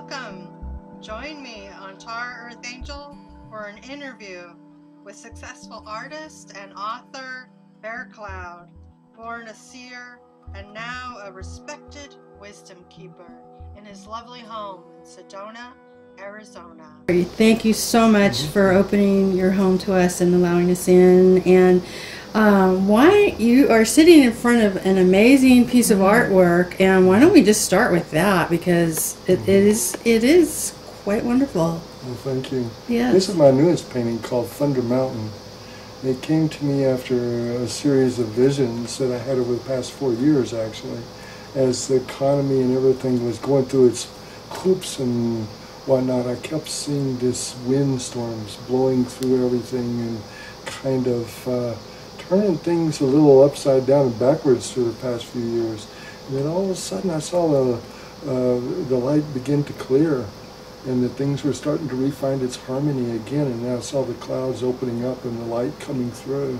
welcome. Join me Antara Earthangel for an interview with successful artist and author Bearcloud, born a seer and now a respected wisdom keeper in his lovely home in Sedona, Arizona. Thank you so much for opening your home to us and allowing us in. And um, why you are sitting in front of an amazing piece of artwork, and why don't we just start with that because it, it is it is quite wonderful. Well, thank you. Yes. This is my newest painting called Thunder Mountain. It came to me after a series of visions that I had over the past four years, actually, as the economy and everything was going through its hoops and whatnot. I kept seeing this windstorms blowing through everything and kind of uh, turning things a little upside down and backwards through the past few years. And then all of a sudden, I saw the uh, the light begin to clear and that things were starting to refine its harmony again. And then I saw the clouds opening up and the light coming through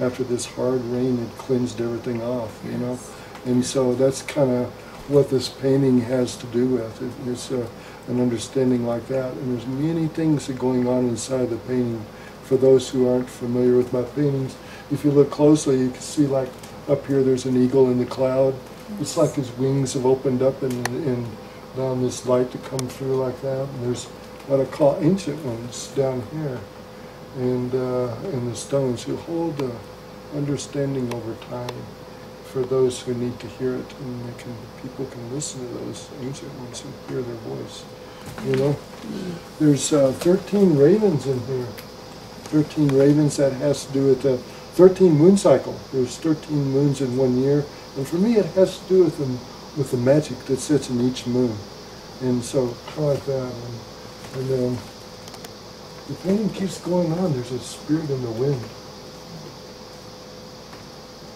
after this hard rain had cleansed everything off, you know. And so that's kind of what this painting has to do with. It, it's uh, an understanding like that. And there's many things that are going on inside the painting. For those who aren't familiar with my paintings, if you look closely, you can see like up here there's an eagle in the cloud. It's like his wings have opened up and, and allowing this light to come through like that. And there's what I call ancient ones down here, and uh, in the stones who hold the understanding over time for those who need to hear it, and they can people can listen to those ancient ones and hear their voice. You know, there's uh, 13 ravens in here. 13 ravens that has to do with the 13 moon cycle. There's 13 moons in one year, and for me it has to do with the with the magic that sits in each moon. And so, of like that. And, and then the painting keeps going on. There's a spirit in the wind.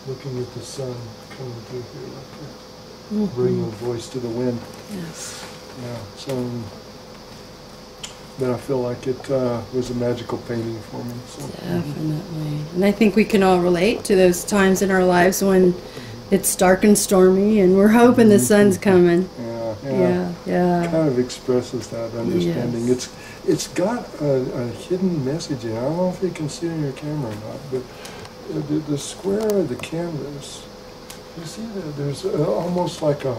Looking at the sun coming through here like that. Mhm. Bringing a voice to the wind. Yes. Yeah. So, um, but I feel like it uh, was a magical painting for me. So. Definitely. And I think we can all relate to those times in our lives when it's dark and stormy and we're hoping the sun's coming. Yeah, yeah. Yeah, yeah. Kind of expresses that understanding. Yes. It's it's got a, a hidden message in it. I don't know if you can see it in your camera or not, but the, the square of the canvas, you see that there's uh almost like a,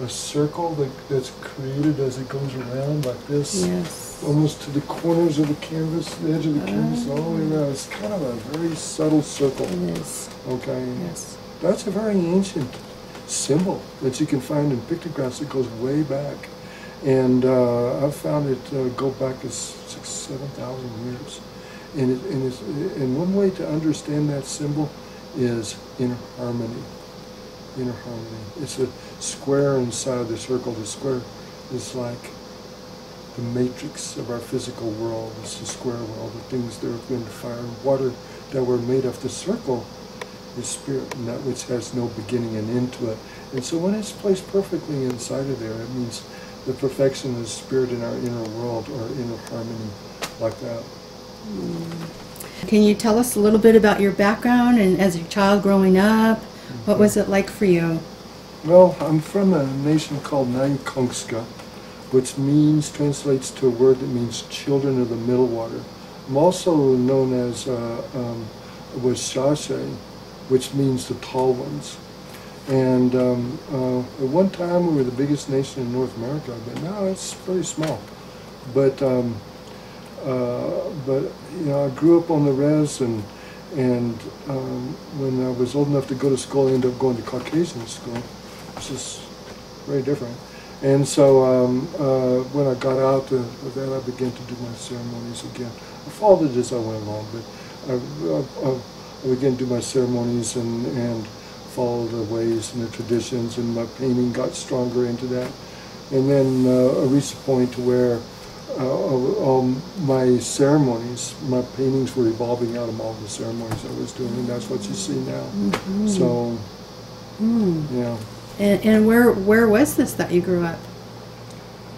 a circle that, that's created as it goes around like this. Yes. Almost to the corners of the canvas, the edge of the canvas, all the way around. It's kind of a very subtle circle. It is. Okay. Yes. That's a very ancient symbol that you can find in pictographs that goes way back. And uh, I've found it uh, go back as six, seven thousand years. And, it, and, it's, and one way to understand that symbol is inner harmony. Inner harmony. It's a square inside of the circle. The square is like the matrix of our physical world. It's the square world, the things, the earth, wind, fire, and water that were made of the circle is spirit, and that which has no beginning and end to it. And so when it's placed perfectly inside of there, it means the perfection of the spirit in our inner world or inner harmony like that. Can you tell us a little bit about your background and as a child growing up? What was it like for you? Well, I'm from a nation called Nyankongska, which means, translates to a word that means children of the middle water. I'm also known as uh, um, Washashe, which means the tall ones. And um, uh, at one time we were the biggest nation in North America, but now it's pretty small. But um, uh, but you know, I grew up on the res, and and um, when I was old enough to go to school, I ended up going to Caucasian school, which is very different. And so um, uh, when I got out of that, I began to do my ceremonies again. I followed as I went along, but I, I, I began to do my ceremonies and, and follow the ways and the traditions, and my painting got stronger into that. And then uh, I reached a point to where all my ceremonies, my paintings were evolving out of all the ceremonies I was doing, and that's what you see now. So, yeah. And, and where where was this that you grew up?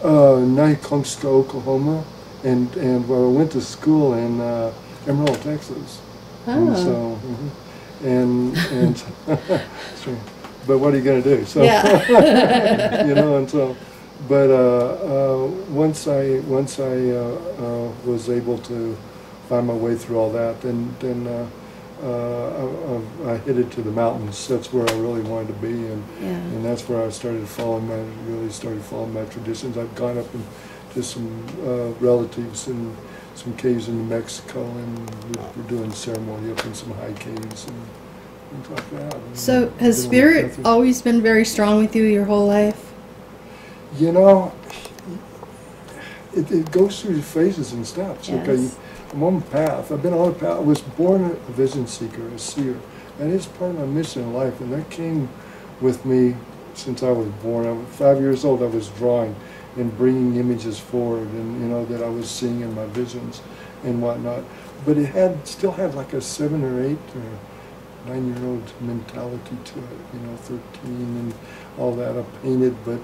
Uh, Nyankongska, Oklahoma, and and well, I went to school in uh, Emerald, Texas. And Oh. so, mhm. and and but what are you going to do? So Yeah. you know, and so but uh, uh, once I once I uh, uh, was able to find my way through all that, then then uh, uh, I, I headed to the mountains. That's where I really wanted to be, and Yeah. and that's where I started following my really started following my traditions. I've gone up and to some uh, relatives in some caves in New Mexico, and we we're doing ceremony up in some high caves and things like that. And So has spirit always been very strong with you your whole life? You know, it, it goes through phases and steps. Okay, Yes. I'm on a path. I've been on a path. I was born a vision seeker, a seer. That is part of my mission in life, and that came with me since I was born. I was five years old. I was drawing and bringing images forward, and you know that I was seeing in my visions and whatnot. But it had still had like a seven or eight or nine year old mentality to it. You know, thirteen and all that. I painted, but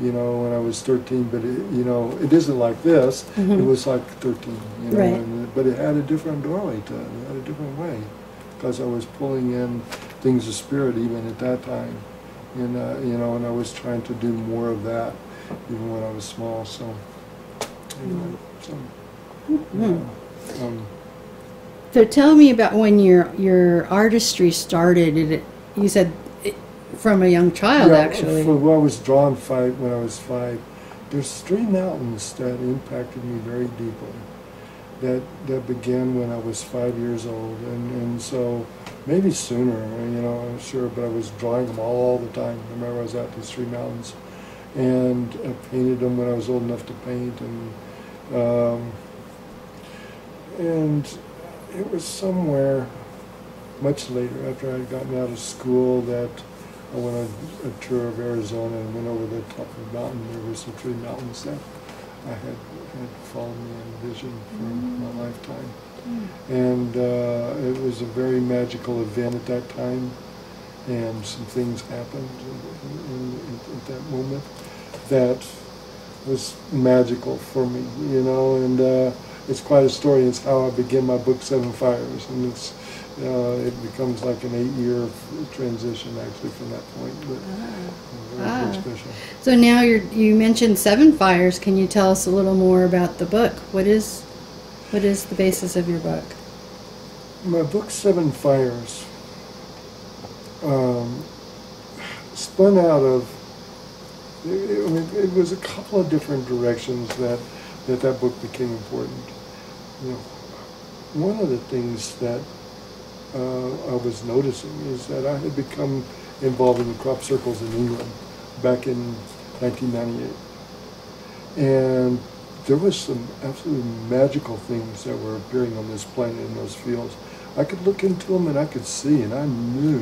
you know, when I was 13, but it, you know, it isn't like this. It Mhm. was like 13, you know, Right. and, but it had a different doorway to it. It had a different way because I was pulling in things of spirit even at that time, and uh, you know, and I was trying to do more of that even when I was small. So, anyway, so Mhm. yeah, um, So tell me about when your your artistry started. Did it, you said it, from a young child, yeah, actually. For when I was drawn five when I was five, there's three mountains that impacted me very deeply. That that began when I was five years old, and and so maybe sooner, you know, I'm sure, but I was drawing them all, all the time. I remember I was at these three mountains, and I painted them when I was old enough to paint, and um, and it was somewhere much later after I had gotten out of school that I went on a tour of Arizona and went over the top of the mountain. There were some three mountains that I had, had me in vision for my lifetime. And uh, it was a very magical event at that time, and some things happened in, in, in, at that moment that was magical for me, you know, and uh, it's quite a story. It's how I begin my book, Seven Fires, and it's uh, it becomes like an eight-year transition actually from that point, but Ah. very special. So now you're you mentioned Seven Fires. Can you tell us a little more about the book? What is what is the basis of your book? My book, Seven Fires, um, spun out of, it, it, it was a couple of different directions that, that that book became important. You know, one of the things that uh, I was noticing is that I had become involved in the crop circles in England back in 1998. And there was some absolutely magical things that were appearing on this planet in those fields. I could look into them and I could see, and I knew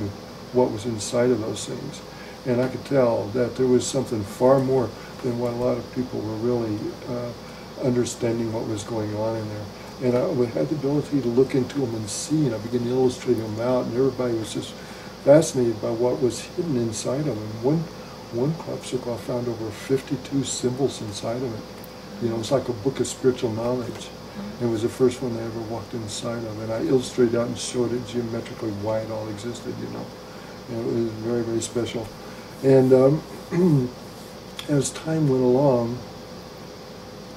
what was inside of those things. And I could tell that there was something far more than what a lot of people were really uh, understanding what was going on in there. And I had the ability to look into them and see, and I began illustrating them out, and everybody was just fascinated by what was hidden inside of them. One, one I found over 52 symbols inside of it. You know, it's like a book of spiritual knowledge. It was the first one I ever walked inside of, and I illustrated out and showed it geometrically why it all existed. You know, and it was very, very special. And um, as time went along,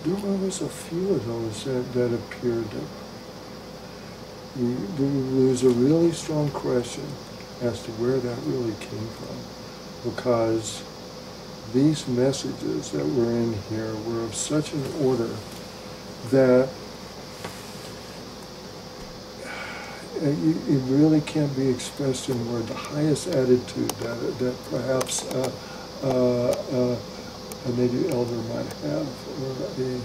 there was a few of those that, that appeared. There was a really strong question as to where that really came from, because these messages that were in here were of such an order that it really can't be expressed in word. The highest attitude that, that perhaps uh, uh, uh, a native elder might have, or a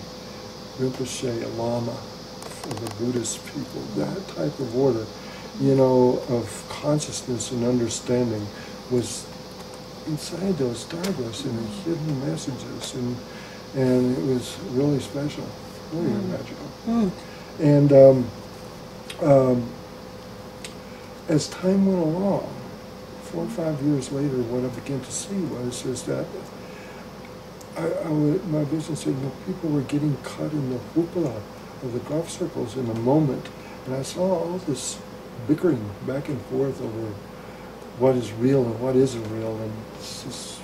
Rinpoche, a Lama for the Buddhist people, that type of order, you know, of consciousness and understanding was inside those dharmas and the hidden messages, and and it was really special, really Mm. magical. Mm. And um, um, as time went along, four or five years later, what I began to see was is that I, I my vision said, you know, people were getting cut in the hoopla of the golf circles in a moment, and I saw all this bickering back and forth over what is real and what isn't real, and it's this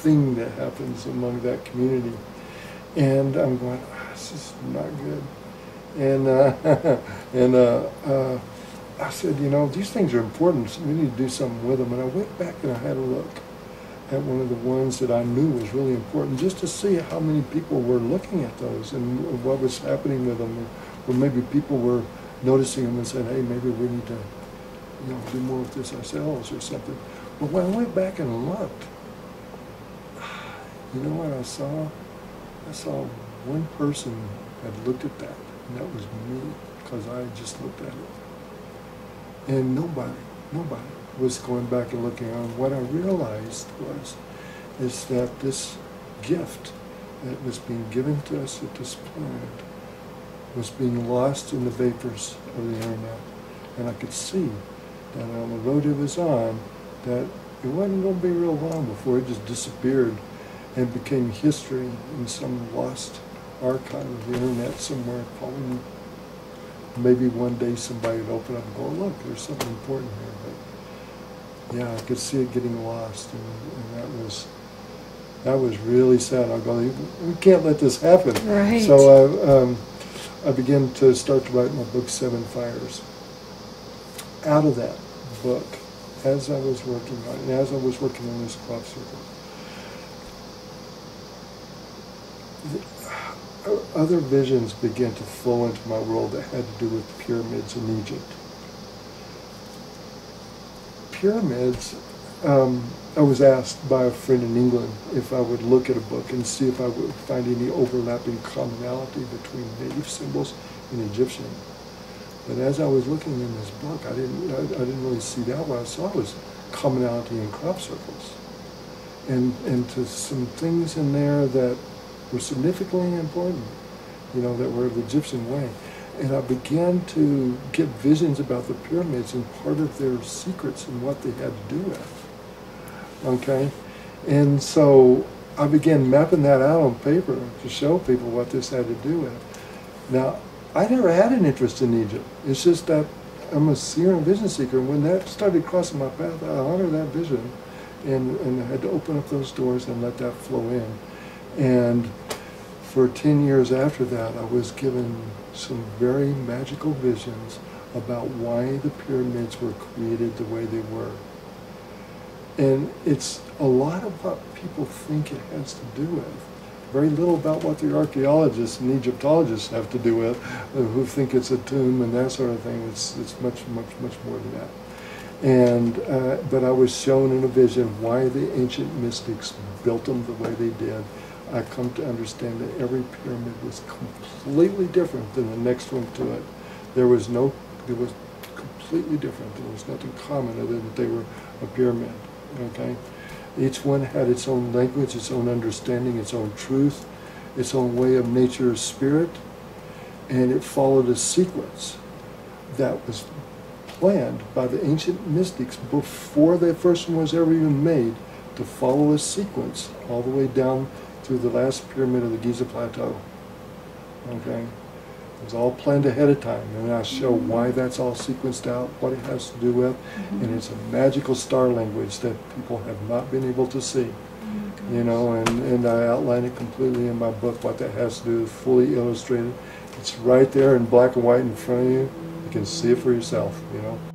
thing that happens among that community. And I'm going, ah, this is not good. And uh, and uh, uh, I said, you know, these things are important. So we need to do something with them. And I went back and I had a look at one of the ones that I knew was really important, just to see how many people were looking at those and what was happening with them, or maybe people were noticing them and saying, hey, maybe we need to, you know, do more of this ourselves or something. But when I went back and looked, you know what I saw? I saw one person had looked at that, and that was me, because I just looked at it. And nobody, nobody was going back and looking on. What I realized was, is that this gift that was being given to us at this planet was being lost in the vapors of the internet. And I could see that on the road it was on, that it wasn't going to be real long before it just disappeared and became history in some lost archive of the internet somewhere. Probably, maybe one day somebody would open up and go, look, there's something important here. But yeah, I could see it getting lost, and, and that was that was really sad. I go, we can't let this happen. Right. So I, um, I began to start to write my book, Seven Fires. Out of that book, as I was working on it, and as I was working on this crop circle, the, other visions began to flow into my world that had to do with pyramids in Egypt. Pyramids, um, I was asked by a friend in England if I would look at a book and see if I would find any overlapping commonality between native symbols and Egyptian. But as I was looking in this book, I didn't, I, I didn't really see that. What I saw was commonality in crop circles. And, and to some things in there that were significantly important, you know, that were the Egyptian way. And I began to get visions about the pyramids and part of their secrets and what they had to do with. Okay? And so I began mapping that out on paper to show people what this had to do with. Now, I never had an interest in Egypt. It's just that I'm a seer and vision seeker. And when that started crossing my path, I honored that vision and, and I had to open up those doors and let that flow in. And for 10 years after that, I was given some very magical visions about why the pyramids were created the way they were. And it's a lot of what people think it has to do with. Very little about what the archaeologists and Egyptologists have to do with, uh, who think it's a tomb and that sort of thing. It's, it's much, much, much more than that. And, uh, but I was shown in a vision why the ancient mystics built them the way they did. I come to understand that every pyramid was completely different than the next one to it. There was no, there was completely different. There was nothing common other than they were a pyramid okay? Each one had its own language, its own understanding, its own truth, its own way of nature, spirit, and it followed a sequence that was planned by the ancient mystics before the first one was ever even made to follow a sequence all the way down through the last pyramid of the Giza Plateau. Okay? It was all planned ahead of time, and I show why that's all sequenced out, what it has to do with, Mm-hmm. and it's a magical star language that people have not been able to see. Oh You know, and, and I outline it completely in my book, what that has to do, fully illustrated. It's right there in black and white in front of you. You can see it for yourself, you know.